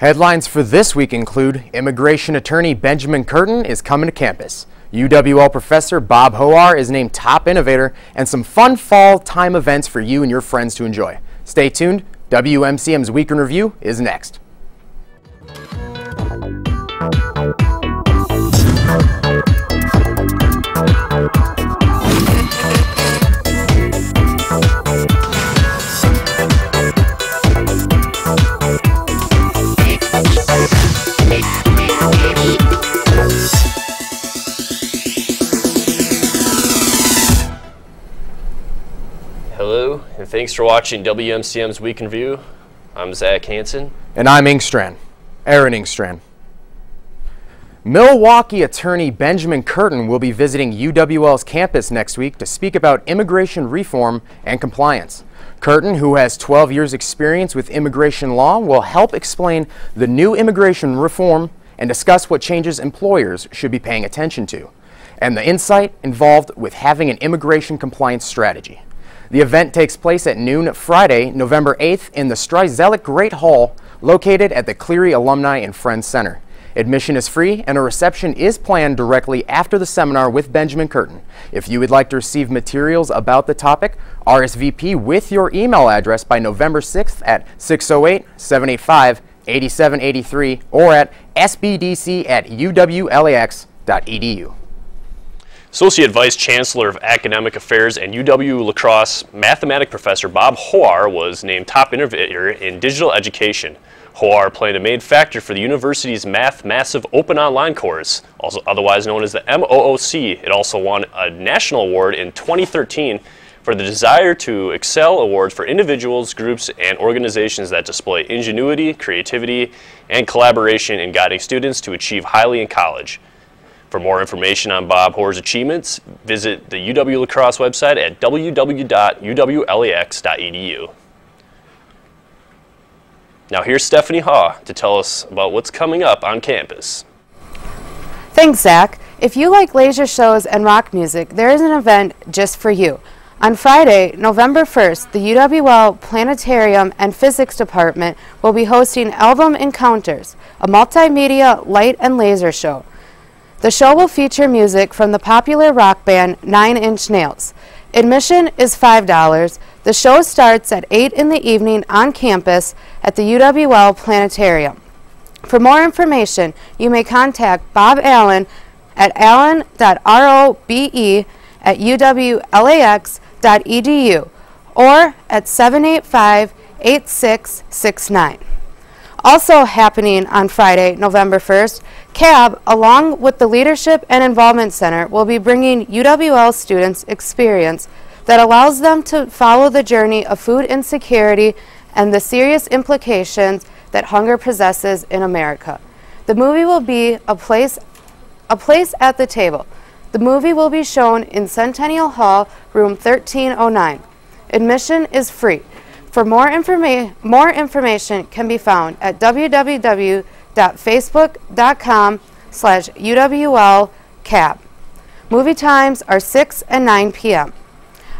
Headlines for this week include immigration attorney Benjamin Curtin is coming to campus. UWL professor Bob Hoar is named top innovator and some fun fall time events for you and your friends to enjoy. Stay tuned. WMCM's Week in Review is next. Thanks for watching WMCM's Week in Review. I'm Zach Hanson. And I'm Engstrand, Aaron Engstrand. Milwaukee attorney Benjamin Curtin will be visiting UWL's campus next week to speak about immigration reform and compliance. Curtin, who has 12 years experience with immigration law, will help explain the new immigration reform and discuss what changes employers should be paying attention to, and the insight involved with having an immigration compliance strategy. The event takes place at noon Friday, November 8th in the Strzelczyk Great Hall located at the Cleary Alumni and Friends Center. Admission is free and a reception is planned directly after the seminar with Benjamin Curtin. If you would like to receive materials about the topic, RSVP with your email address by November 6th at 608-785-8783 or at sbdc at uwlax.edu. Associate Vice Chancellor of Academic Affairs and UW La Crosse mathematics professor Bob Hoar was named top innovator in digital education. Hoar played a main factor for the university's Math Massive Open Online course, also otherwise known as the MOOC. It also won a national award in 2013 for the Desire to Excel Awards for individuals, groups, and organizations that display ingenuity, creativity, and collaboration in guiding students to achieve highly in college. For more information on Bob Hoar's achievements, visit the UW Lacrosse website at www.uwlax.edu. Now here's Stephanie Haugh to tell us about what's coming up on campus. Thanks, Zach. If you like laser shows and rock music, there is an event just for you. On Friday, November 1st, the UWL Planetarium and Physics Department will be hosting Album Encounters, a multimedia light and laser show. The show will feature music from the popular rock band Nine Inch Nails. Admission is $5. The show starts at 8 in the evening on campus at the UWL Planetarium. For more information, you may contact Bob Allen at allen.robe at uwlax.edu or at 785 8669. Also happening on Friday, November 1st, CAB, along with the Leadership and Involvement Center, will be bringing UWL students experience that allows them to follow the journey of food insecurity and the serious implications that hunger possesses in America. The movie will be a place, a place at the table. The movie will be shown in Centennial Hall, room 1309. Admission is free. For more, informa more information can be found at www.facebook.com slash uwlcab. Movie times are 6 and 9 p.m.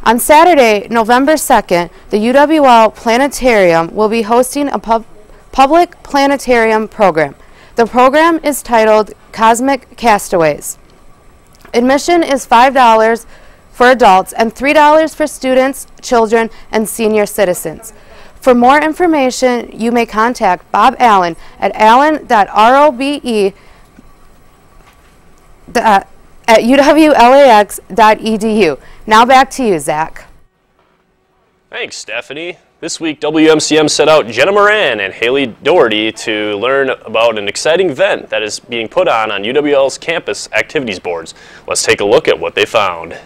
On Saturday, November 2nd, the UWL Planetarium will be hosting a pub public planetarium program. The program is titled Cosmic Castaways. Admission is $5 for adults and $3 for students, children, and senior citizens. For more information, you may contact Bob Allen at allen.robe uh, at uwlax.edu. Now back to you, Zach. Thanks, Stephanie. This week, WMCM set out Jenna Moran and Haley Doherty to learn about an exciting event that is being put on on UWL's campus activities boards. Let's take a look at what they found.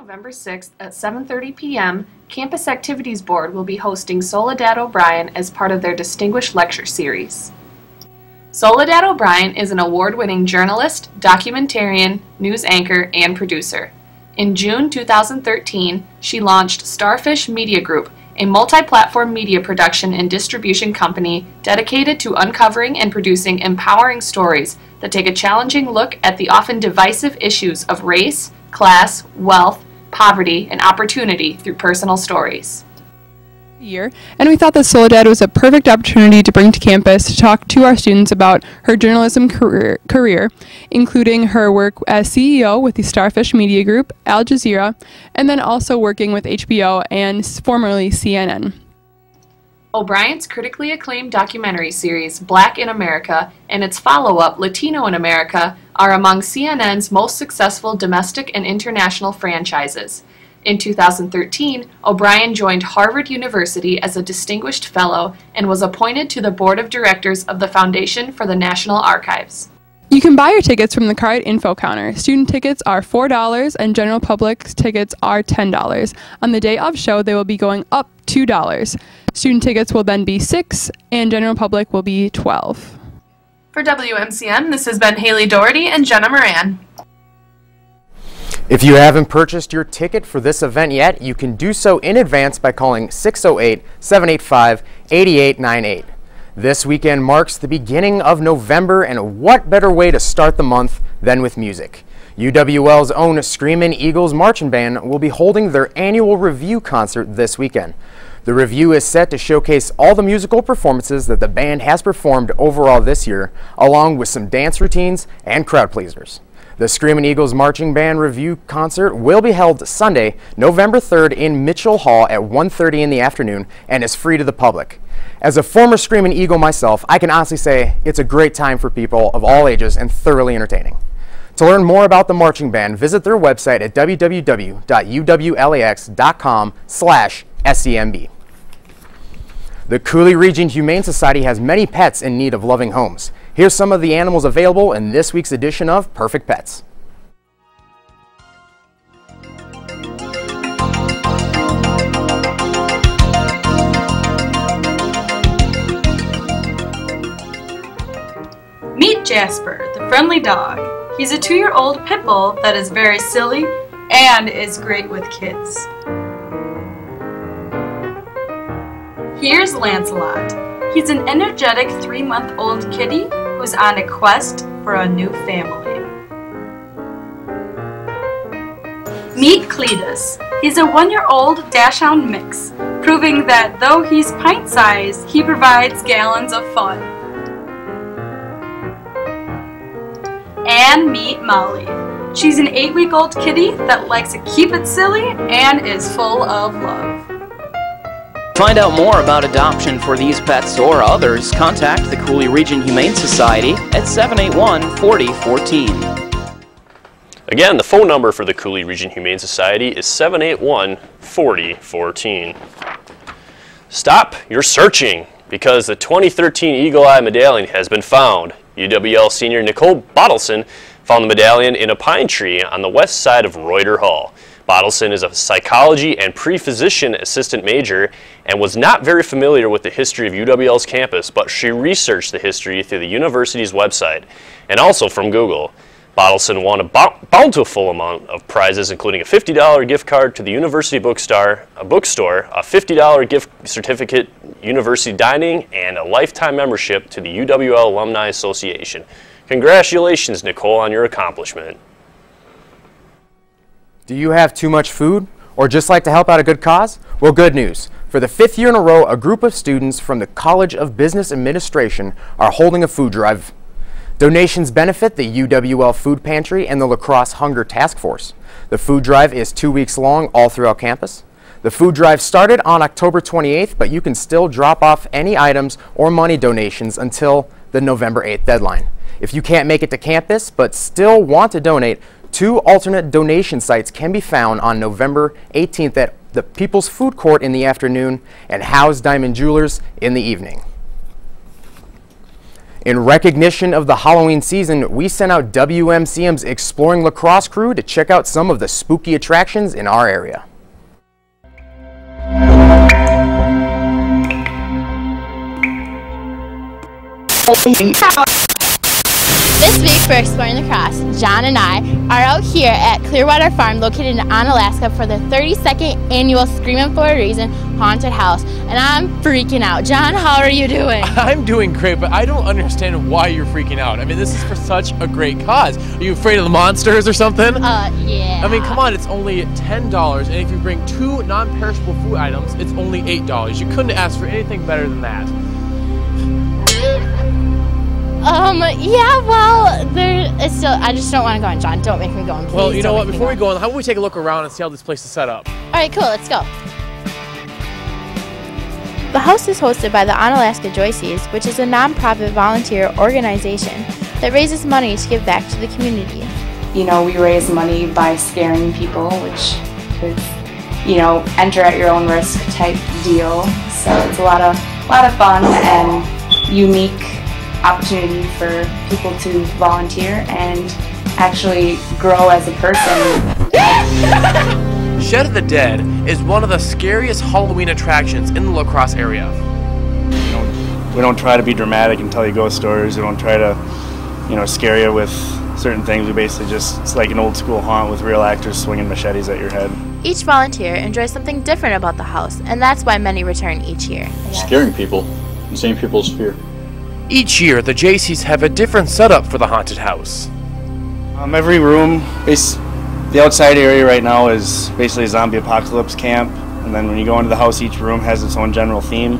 November 6th at 7.30 p.m., Campus Activities Board will be hosting Soledad O'Brien as part of their Distinguished Lecture Series. Soledad O'Brien is an award-winning journalist, documentarian, news anchor, and producer. In June 2013, she launched Starfish Media Group, a multi platform media production and distribution company dedicated to uncovering and producing empowering stories that take a challenging look at the often divisive issues of race, class, wealth, poverty, and opportunity through personal stories year, and we thought that Soledad was a perfect opportunity to bring to campus to talk to our students about her journalism career, career, including her work as CEO with the Starfish Media Group, Al Jazeera, and then also working with HBO and formerly CNN. O'Brien's critically acclaimed documentary series Black in America and its follow up Latino in America are among CNN's most successful domestic and international franchises. In 2013, O'Brien joined Harvard University as a distinguished fellow and was appointed to the board of directors of the Foundation for the National Archives. You can buy your tickets from the card info counter. Student tickets are $4 and general public tickets are $10. On the day of show, they will be going up $2. Student tickets will then be 6 and general public will be 12. For WMCM, this has been Haley Doherty and Jenna Moran. If you haven't purchased your ticket for this event yet, you can do so in advance by calling 608-785-8898. This weekend marks the beginning of November, and what better way to start the month than with music? UWL's own Screamin' Eagles Marching Band will be holding their annual review concert this weekend. The review is set to showcase all the musical performances that the band has performed overall this year, along with some dance routines and crowd pleasers. The Screaming Eagles Marching Band Review Concert will be held Sunday, November 3rd in Mitchell Hall at 1.30 in the afternoon and is free to the public. As a former Screaming Eagle myself, I can honestly say it's a great time for people of all ages and thoroughly entertaining. To learn more about the marching band, visit their website at www.uwlax.com slash SEMB. The Coulee Region Humane Society has many pets in need of loving homes. Here's some of the animals available in this week's edition of Perfect Pets. Meet Jasper, the friendly dog. He's a two-year-old pit bull that is very silly and is great with kids. Here's Lancelot. He's an energetic three-month-old kitty who's on a quest for a new family. Meet Cletus. He's a one-year-old dachshund mix, proving that though he's pint-sized, he provides gallons of fun. And meet Molly. She's an eight-week-old kitty that likes to keep it silly and is full of love. To find out more about adoption for these pets or others, contact the Coulee Region Humane Society at 781-4014. Again, the phone number for the Coulee Region Humane Society is 781-4014. Stop your searching because the 2013 Eagle Eye Medallion has been found. UWL senior Nicole Bottleson found the medallion in a pine tree on the west side of Reuter Hall. Bottleson is a psychology and pre-physician assistant major and was not very familiar with the history of UWL's campus, but she researched the history through the university's website and also from Google. Bottleson won a bountiful amount of prizes, including a $50 gift card to the University Bookstore, a bookstore, a $50 gift certificate, university dining, and a lifetime membership to the UWL Alumni Association. Congratulations, Nicole, on your accomplishment. Do you have too much food or just like to help out a good cause? Well, good news. For the fifth year in a row, a group of students from the College of Business Administration are holding a food drive. Donations benefit the UWL Food Pantry and the La Crosse Hunger Task Force. The food drive is two weeks long all throughout campus. The food drive started on October 28th, but you can still drop off any items or money donations until the November 8th deadline. If you can't make it to campus but still want to donate, Two alternate donation sites can be found on November 18th at the People's Food Court in the afternoon and House Diamond Jewelers in the evening. In recognition of the Halloween season, we sent out WMCM's Exploring Lacrosse crew to check out some of the spooky attractions in our area. This week for Exploring the Cross, John and I are out here at Clearwater Farm located in Onalaska for the 32nd annual Screaming for a Reason Haunted House. And I'm freaking out. John, how are you doing? I'm doing great, but I don't understand why you're freaking out. I mean, this is for such a great cause. Are you afraid of the monsters or something? Uh, yeah. I mean, come on, it's only $10, and if you bring two non-perishable food items, it's only $8. You couldn't ask for anything better than that. Um, yeah, well, there, it's still, I just don't want to go in, John. Don't make me go in, please. Well, you know what, make me before we go on, how about we take a look around and see how this place is set up? All right, cool, let's go. The house is hosted by the Onalaska Jaycees, which is a nonprofit volunteer organization that raises money to give back to the community. You know, we raise money by scaring people, which is, you know, enter at your own risk type deal. So it's a lot of, a lot of fun and unique opportunity for people to volunteer and actually grow as a person. Shed of the Dead is one of the scariest Halloween attractions in the La Crosse area. You know, we don't try to be dramatic and tell you ghost stories. We don't try to, you know, scare you with certain things. We basically just, it's like an old school haunt with real actors swinging machetes at your head. Each volunteer enjoys something different about the house, and that's why many return each year. Scaring people, the same people's fear. Each year, the Jaycees have a different setup for the haunted house. Um, every room, the outside area right now is basically a zombie apocalypse camp. And then when you go into the house, each room has its own general theme.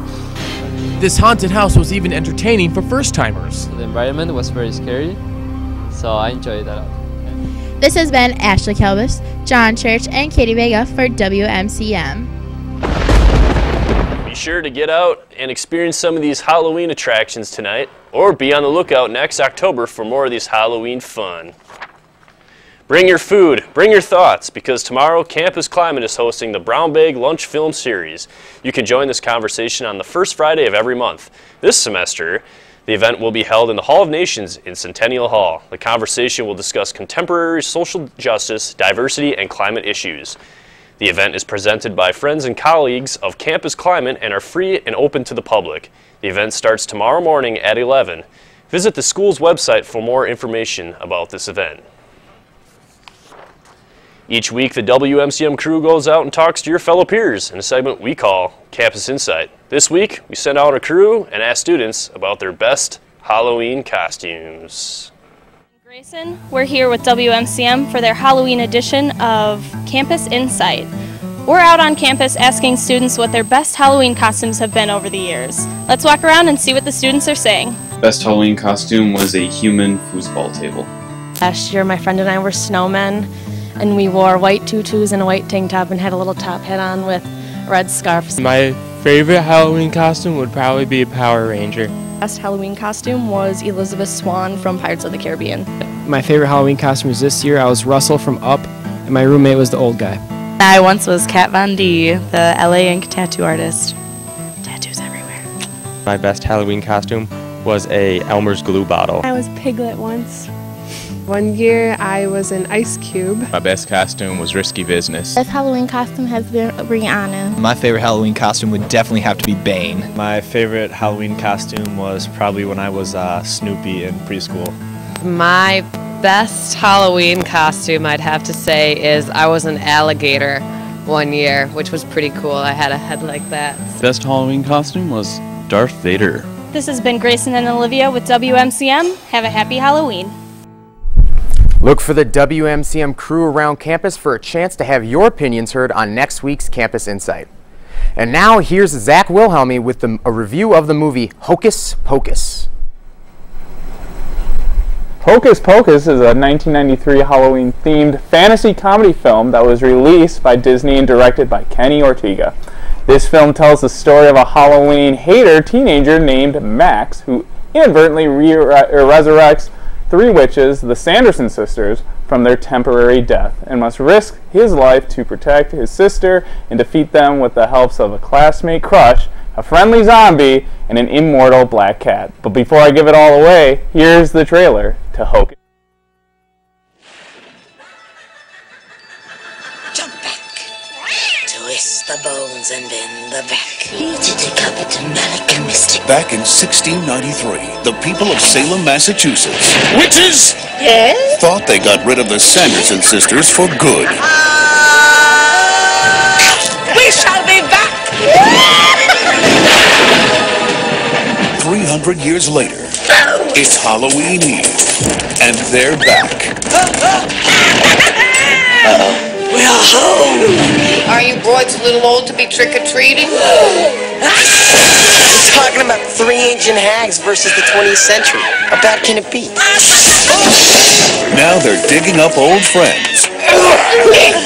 This haunted house was even entertaining for first timers. The environment was very scary, so I enjoyed that. This has been Ashley Kelbis, John Church, and Katie Vega for WMCM. Sure to get out and experience some of these Halloween attractions tonight, or be on the lookout next October for more of these Halloween fun. Bring your food, bring your thoughts, because tomorrow Campus Climate is hosting the Brown Bag Lunch Film Series. You can join this conversation on the first Friday of every month. This semester, the event will be held in the Hall of Nations in Centennial Hall. The conversation will discuss contemporary social justice, diversity, and climate issues. The event is presented by friends and colleagues of Campus Climate and are free and open to the public. The event starts tomorrow morning at 11. Visit the school's website for more information about this event. Each week, the WMCM crew goes out and talks to your fellow peers in a segment we call Campus Insight. This week, we send out a crew and ask students about their best Halloween costumes. Grayson, we're here with WMCM for their Halloween edition of Campus Insight. We're out on campus asking students what their best Halloween costumes have been over the years. Let's walk around and see what the students are saying. Best Halloween costume was a human foosball table. Last year, my friend and I were snowmen, and we wore white tutus and a white tank top and had a little top hat on with red scarves. My favorite Halloween costume would probably be a Power Ranger. Best Halloween costume was Elizabeth Swann from Pirates of the Caribbean. My favorite Halloween costume was this year. I was Russell from Up, and my roommate was the old guy. I once was Kat Von D, the LA ink tattoo artist. Tattoos everywhere. My best Halloween costume was a Elmer's glue bottle. I was Piglet once. One year I was an ice cube. My best costume was Risky Business. Best Halloween costume has been Rihanna. My favorite Halloween costume would definitely have to be Bane. My favorite Halloween costume was probably when I was uh, Snoopy in preschool. My best Halloween costume, I'd have to say, is I was an alligator one year, which was pretty cool. I had a head like that. Best Halloween costume was Darth Vader. This has been Grayson and Olivia with WMCM. Have a happy Halloween. Look for the WMCM crew around campus for a chance to have your opinions heard on next week's Campus Insight. And now here's Zach Wilhelmy with the, a review of the movie Hocus Pocus. Hocus Pocus is a 1993 Halloween themed fantasy comedy film that was released by Disney and directed by Kenny Ortega. This film tells the story of a Halloween hater teenager named Max who inadvertently re- resurrects three witches, the Sanderson sisters, from their temporary death and must risk his life to protect his sister and defeat them with the helps of a classmate crush, a friendly zombie, and an immortal black cat. But before I give it all away, here's the trailer to Hocus. The bones and then the back. Each decapitated Malika mystic. Back in 1693, the people of Salem, Massachusetts, witches, Yes? thought they got rid of the Sanderson sisters for good. Uh, we shall be back! 300 years later, oh. it's Halloween Eve, and they're back. We're home! Are you boys a little old to be trick-or-treating? We're talking about three ancient hags versus the 20th century. How bad can it be? Now they're digging up old friends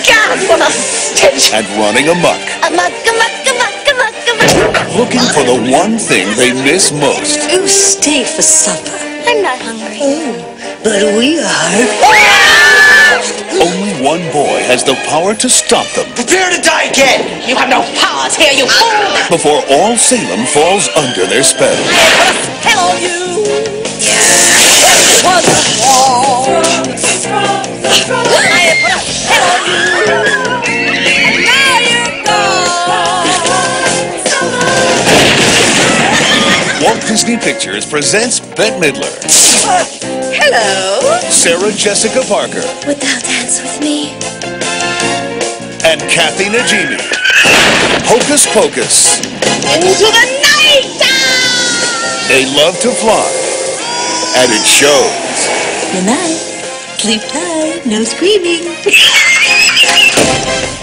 God, what a stench! and running amok, Amok, amok, amok, amok, amok. looking for the one thing they miss most. You stay for supper. I'm not hungry. Oh, but we are. Only one boy has the power to stop them Prepare to die again! You have no powers here, you fool! before all Salem falls under their spell. Tell you! Wrong. I spell you! Disney Pictures presents Bette Midler, Hello! Sarah Jessica Parker, Would thou dance with me? and Kathy Najimy. Hocus Pocus. Into the night! They love to fly, and it shows. Good night. Sleep tight. No screaming.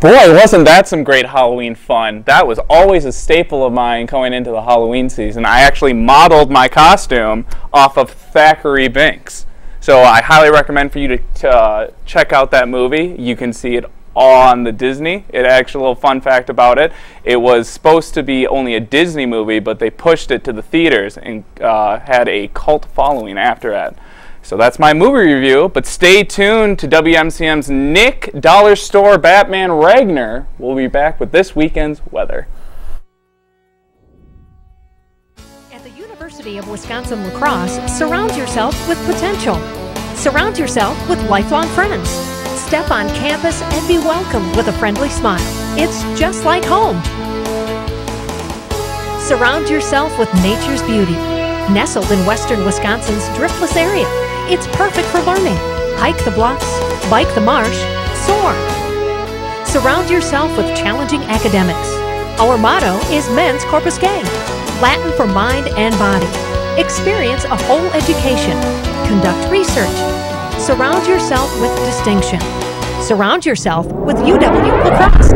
Boy, wasn't that some great Halloween fun. That was always a staple of mine going into the Halloween season. I actually modeled my costume off of Thackery Binx. So I highly recommend for you to, to uh, check out that movie. You can see it on the Disney. It actually, a little fun fact about it, it was supposed to be only a Disney movie, but they pushed it to the theaters and uh, had a cult following after that. So that's my movie review, but stay tuned to WMCM's Nick Dollar Store Batman Ragnar. We'll be back with this weekend's weather. At the University of Wisconsin La Crosse, surround yourself with potential. Surround yourself with lifelong friends. Step on campus and be welcomed with a friendly smile. It's just like home. Surround yourself with nature's beauty. Nestled in western Wisconsin's driftless area, it's perfect for learning. Hike the bluffs, bike the marsh, soar. Surround yourself with challenging academics. Our motto is Mens Corpusque, Latin for mind and body. Experience a whole education. Conduct research. Surround yourself with distinction. Surround yourself with UW Lacrosse.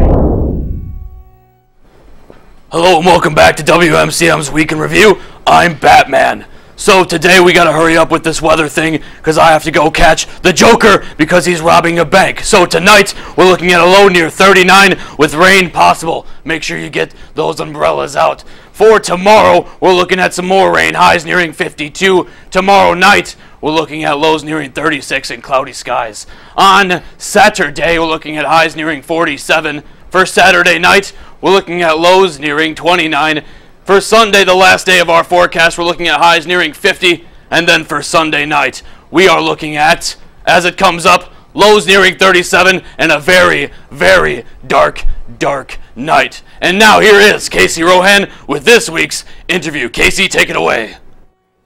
Hello and welcome back to WMCM's Week in Review. I'm Batman. So today we gotta hurry up with this weather thing because I have to go catch the Joker because he's robbing a bank. So tonight we're looking at a low near 39 with rain possible. Make sure you get those umbrellas out. For tomorrow we're looking at some more rain, highs nearing 52. Tomorrow night we're looking at lows nearing 36 and cloudy skies. On Saturday we're looking at highs nearing 47. For Saturday night, we're looking at lows nearing 29. For Sunday, the last day of our forecast, we're looking at highs nearing 50. And then for Sunday night, we are looking at, as it comes up, lows nearing 37 and a very, very dark, dark night. And now here is Casey Rohan with this week's interview. Casey, take it away.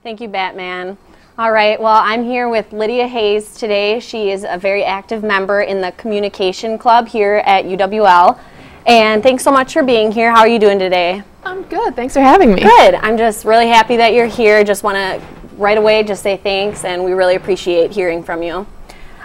Thank you, Batman. All right, well, I'm here with Lydia Hayes today. She is a very active member in the Communication Club here at UWL. And thanks so much for being here. How are you doing today? I'm good. Thanks for having me. Good. I'm just really happy that you're here. Just want to right away just say thanks, and we really appreciate hearing from you.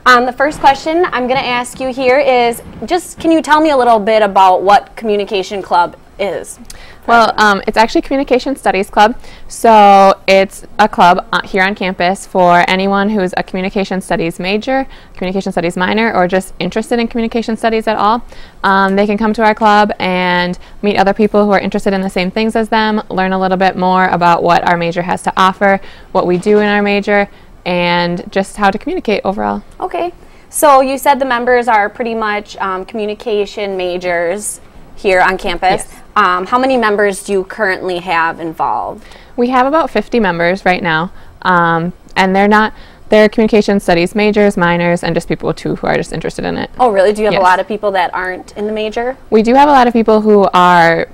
Um, the first question I'm going to ask you here is just can you tell me a little bit about what Communication Club is? Well, um, it's actually Communication Studies Club. So it's a club uh, here on campus for anyone who's a Communication Studies major, Communication Studies minor, or just interested in Communication Studies at all. Um, they can come to our club and meet other people who are interested in the same things as them, learn a little bit more about what our major has to offer, what we do in our major, and just how to communicate overall. Okay. So you said the members are pretty much um, communication majors here on campus. Um, how many members do you currently have involved? We have about 50 members right now, um, and they're not they're communication studies majors, minors, and just people too who are just interested in it. Oh, really? Do you have Yes. a lot of people that aren't in the major? We do have a lot of people who are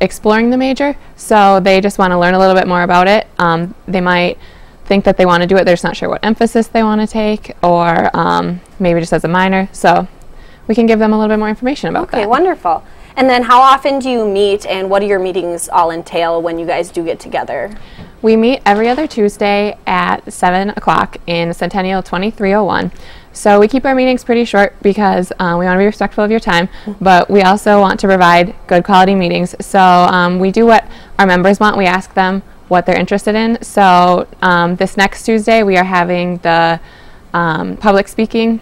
exploring the major, so they just want to learn a little bit more about it. Um, they might think that they want to do it, they're just not sure what emphasis they want to take, or um, maybe just as a minor. So we can give them a little bit more information about Okay, that. Okay, wonderful. And then how often do you meet and what do your meetings all entail when you guys do get together? We meet every other Tuesday at 7 o'clock in Centennial 2301. So we keep our meetings pretty short because uh, we want to be respectful of your time, but we also want to provide good quality meetings. So um, we do what our members want. We ask them what they're interested in. So um, this next Tuesday, we are having the um, public speaking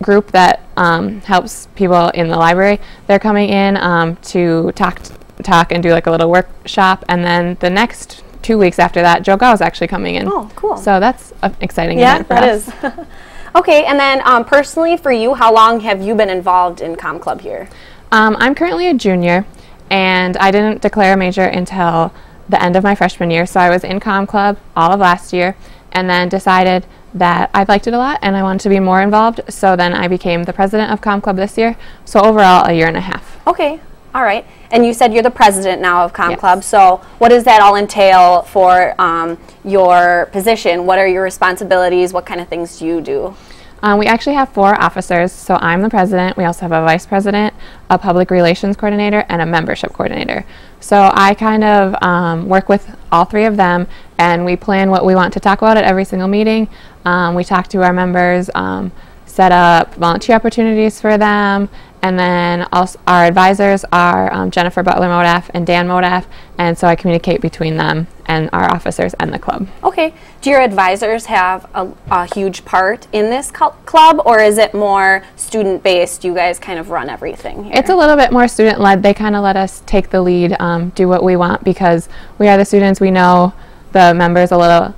group that um, helps people in the library. They're coming in um, to talk talk and do like a little workshop, and then the next two weeks after that, Joe Gao is actually coming in. Oh, cool. So that's an exciting yeah, event for that us. is. okay, and then um, personally for you, how long have you been involved in Com Club here? Um, I'm currently a junior, and I didn't declare a major until the end of my freshman year. So I was in Com Club all of last year, and then decided that I've liked it a lot and I wanted to be more involved. So then I became the president of Com Club this year. So overall, a year and a half. Okay, all right. And you said you're the president now of Com Club. So what does that all entail for um, your position? What are your responsibilities? What kind of things do you do? Um, we actually have four officers. So I'm the president. We also have a vice president, a public relations coordinator, and a membership coordinator. So I kind of um, work with all three of them, and we plan what we want to talk about at every single meeting. Um, we talk to our members, um, set up volunteer opportunities for them, and then also our advisors are um, Jennifer Butler Modaff and Dan Modaff, and so I communicate between them and our officers and the club. Okay. Do your advisors have a, a huge part in this club, or is it more student based? You guys kind of run everything here. It's a little bit more student led. They kind of let us take the lead, um, do what we want because we are the students. We know the members a little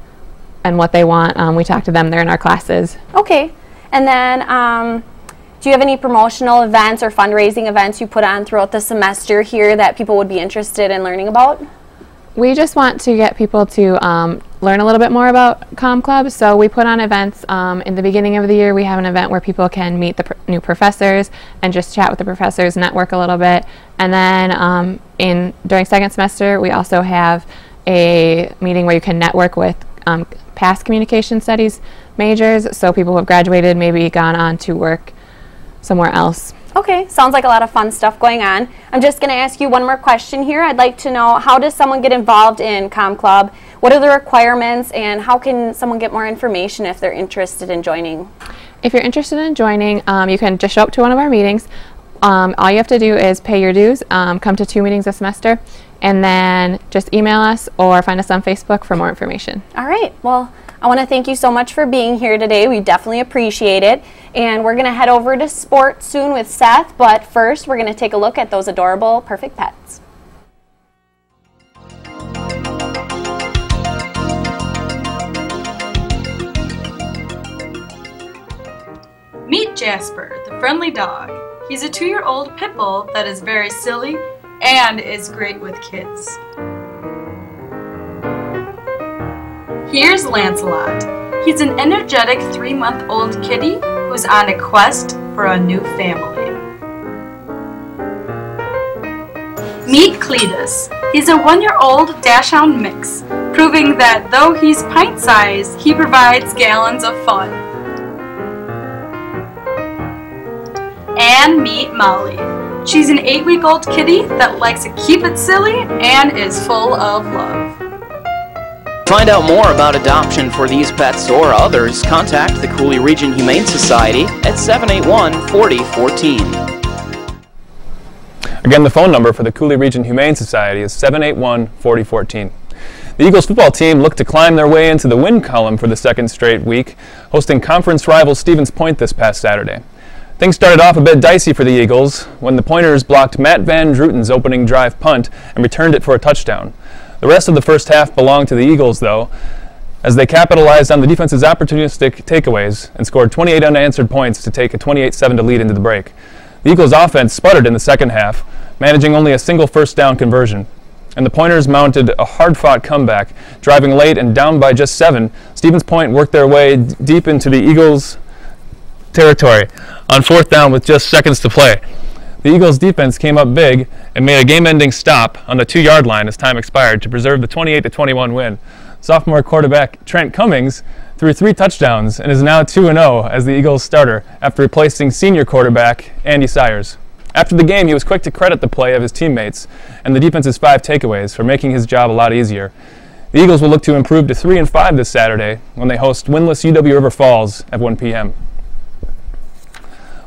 and what they want. Um, we talk to them. They're in our classes. Okay. And then, um, do you have any promotional events or fundraising events you put on throughout the semester here that people would be interested in learning about? We just want to get people to um, learn a little bit more about Com Club. So we put on events um, in the beginning of the year. We have an event where people can meet the pr- new professors and just chat with the professors, network a little bit. And then um, in during second semester, we also have a meeting where you can network with um, past communication studies majors. So people who have graduated, maybe gone on to work somewhere else. Okay, sounds like a lot of fun stuff going on. I'm just going to ask you one more question here. I'd like to know how does someone get involved in Com Club? What are the requirements and how can someone get more information if they're interested in joining? If you're interested in joining, um, you can just show up to one of our meetings. Um, all you have to do is pay your dues, um, come to two meetings a semester, and then just email us or find us on Facebook for more information. All right, well, I want to thank you so much for being here today. We definitely appreciate it. And we're going to head over to sports soon with Seth, but first we're going to take a look at those adorable perfect pets. Meet Jasper, the friendly dog. He's a two year old pit bull that is very silly and is great with kids. Here's Lancelot. He's an energetic three month old kitty who's on a quest for a new family. Meet Cletus. He's a one year old Dachshund mix, proving that though he's pint sized, he provides gallons of fun. And meet Molly. She's an eight week old kitty that likes to keep it silly and is full of love. Find out more about adoption for these pets or others, contact the Coulee Region Humane Society at 781 4014. Again, the phone number for the Coulee Region Humane Society is 781 4014. The Eagles football team looked to climb their way into the win column for the second straight week, hosting conference rival Stevens Point this past Saturday. Things started off a bit dicey for the Eagles when the Pointers blocked Matt Van Druten's opening drive punt and returned it for a touchdown. The rest of the first half belonged to the Eagles, though, as they capitalized on the defense's opportunistic takeaways and scored 28 unanswered points to take a 28-7 lead into the break. The Eagles' offense sputtered in the second half, managing only a single first down conversion. and the Pointers mounted a hard-fought comeback. Driving late and down by just seven, Stevens Point worked their way d- deep into the Eagles' territory on fourth down with just seconds to play. The Eagles' defense came up big and made a game-ending stop on the two-yard line as time expired to preserve the 28-21 win. Sophomore quarterback Trent Cummings threw three touchdowns and is now 2-0 as the Eagles starter after replacing senior quarterback Andy Sires. After the game, he was quick to credit the play of his teammates and the defense's five takeaways for making his job a lot easier. The Eagles will look to improve to 3 and 5 this Saturday when they host winless UW River Falls at 1 p.m.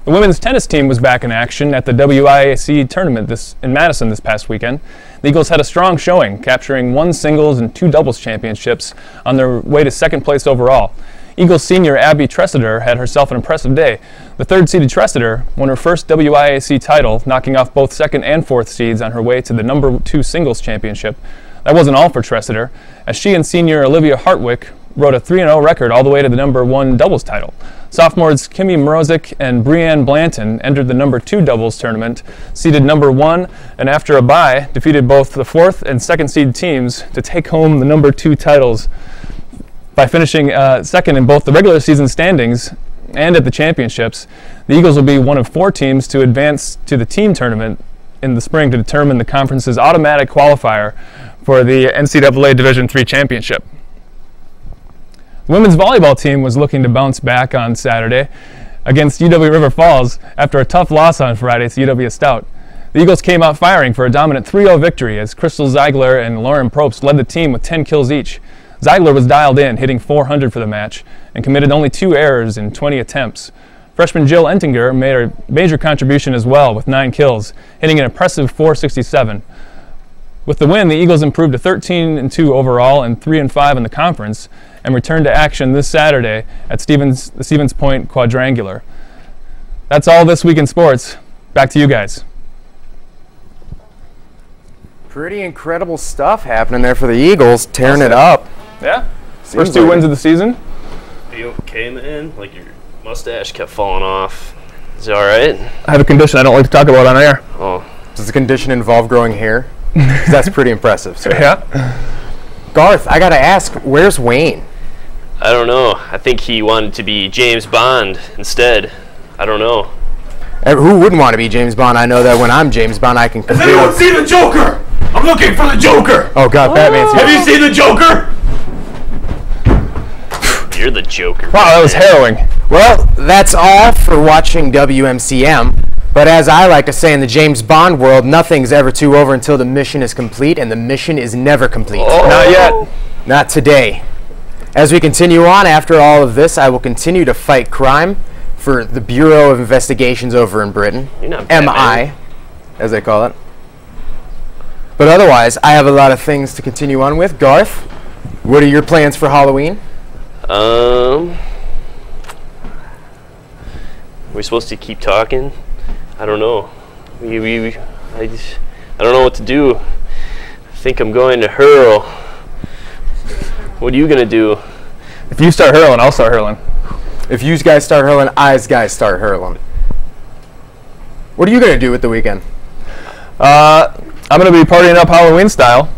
The women's tennis team was back in action at the WIAC tournament this, in Madison this past weekend. The Eagles had a strong showing, capturing one singles and two doubles championships on their way to second place overall. Eagles senior Abby Tressiter had herself an impressive day. The third seeded Tressiter won her first WIAC title, knocking off both second and fourth seeds on her way to the number two singles championship. That wasn't all for Tressiter, as she and senior Olivia Hartwick rode a 3 0 record all the way to the number one doubles title. Sophomores Kimmy Mrozik and Brianne Blanton entered the number two doubles tournament, seeded number one, and after a bye, defeated both the fourth and second seed teams to take home the number two titles by finishing uh, second in both the regular season standings and at the championships. The Eagles will be one of four teams to advance to the team tournament in the spring to determine the conference's automatic qualifier for the NCAA Division III championship. Women's volleyball team was looking to bounce back on Saturday against UW River Falls after a tough loss on Friday to UW Stout. The Eagles came out firing for a dominant 3-0 victory as Crystal Ziegler and Lauren Probst led the team with 10 kills each. Ziegler was dialed in, hitting 400 for the match, and committed only two errors in 20 attempts. Freshman Jill Entinger made a major contribution as well with nine kills, hitting an impressive 467. With the win, the Eagles improved to 13 and 2 overall and 3 and 5 in the conference, and return to action this Saturday at Stevens, the Stevens Point Quadrangular. That's all this week in sports. Back to you guys. Pretty incredible stuff happening there for the Eagles, tearing it up. Yeah. Seems First two like wins it. of the season. You okay, man? Like your mustache kept falling off. Is it all right? I have a condition I don't like to talk about on air. Oh. Does the condition involve growing hair? That's pretty impressive. Sir. Yeah. Garth, I gotta ask, where's Wayne? I don't know. I think he wanted to be James Bond instead. I don't know. Uh, Who wouldn't want to be James Bond? I know that when I'm James Bond, I can Has completely. anyone seen the Joker? I'm looking for the Joker. Oh God, Batman's here. Have you seen the Joker? You're the Joker. Wow, that was harrowing. Well, that's all for watching WMCM. But as I like to say in the James Bond world, nothing's ever too over until the mission is complete, and the mission is never complete. Oh. Not yet. Not today. As we continue on after all of this, I will continue to fight crime for the Bureau of Investigations over in Britain, You're not MI, Batman. as they call it. But otherwise, I have a lot of things to continue on with. Garth, what are your plans for Halloween? Um. We're supposed to keep talking. I don't know. We, we, we I just, I don't know what to do. I think I'm going to hurl. What are you gonna do? If you start hurling, I'll start hurling. If you guys start hurling, I guys start hurling. What are you gonna do with the weekend? Uh, I'm gonna be partying up Halloween style.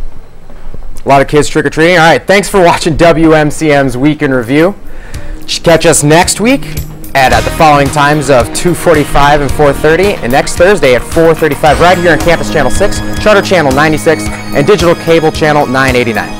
A lot of kids trick or treating. All right, thanks for watching WMCM's Week in Review. Catch us next week at, at the following times of 2:45 and 4:30, and next Thursday at 4:35, right here on Campus Channel 6, Charter Channel 96, and Digital Cable Channel 989.